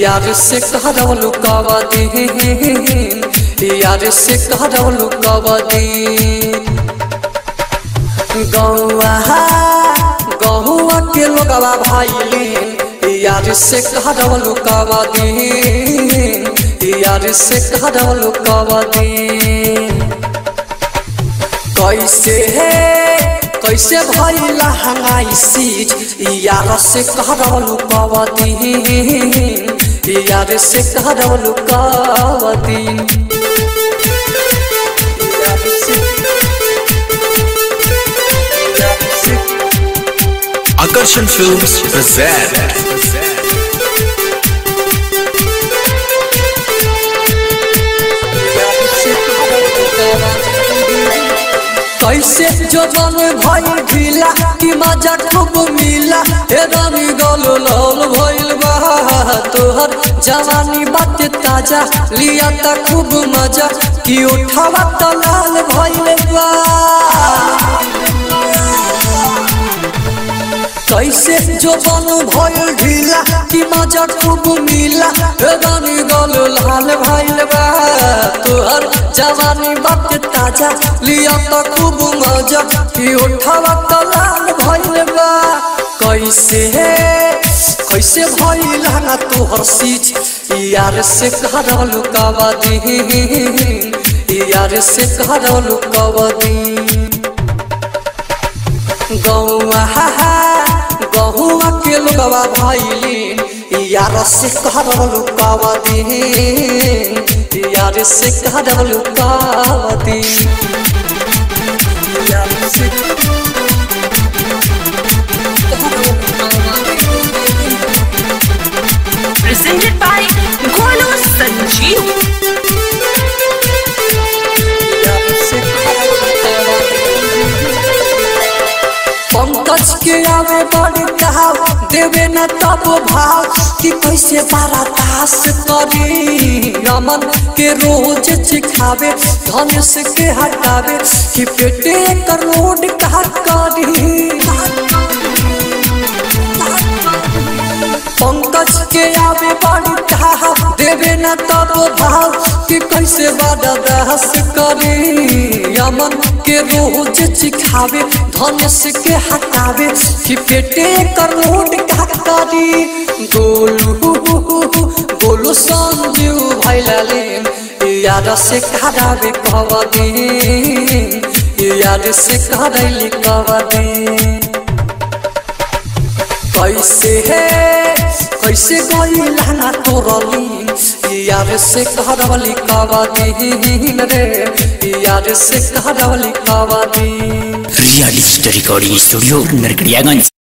यार से कहरव लुकावा दे। यार से कहरव लुकावा दे। गौआ गहुआ के लोगवा भाई यार से कहरव लुकावा दे। यार से कहरव लुकावा दे। कैसे है, कैसे भाई लहंगाई सीज यार से लुकावा से कहरव लुकावा दी। यार से- यार से Akarshan Films present. कैसे जवान भाई ढीला कि मज़ा खूब मिला हे रानी गल लाल बा तोहर जवानी बात ताज़ा, लिया त खूब मज़ा। कि उठावा त लाल भइल बा? कैसे जवान भइल ढीला, कि मज़ा खूब मिला। हे रानी गल लाल भइल बा। तोहर जवानी बात ताज़ा, लिया त खूब मज़ा। कि उठावा त लाल भइल बा? कैसे कैसे भइल ना तोहर सीज यार से कहर लुकावा दी। यार से कहर लुकावा दी। गौआ के लोगवा भैली यार से कहर लुकावा यार से कहर लुकावा पंकज के आवे बड़ कहाव देवे न तब भाव कि कैसे बारा तास करी। रमन के रोज चिखावे धनुष के हटावे, कि पेटे करोड़ का देवे न तब भाव कि कैसे बड़ा दहस करी। यमन के रोज चिखावे धनुष के हटावे कि पेटे करोड़ का करी गोलू गोलू संजीव भैलाले यार से करावे कवदी यार से करैली कवदी कैसे है, कैसे गई लाना तोरली। यार से कहरवली कावा दीन रे। यार से कहरवली कावा दी। Real recording studio Narkatiaganj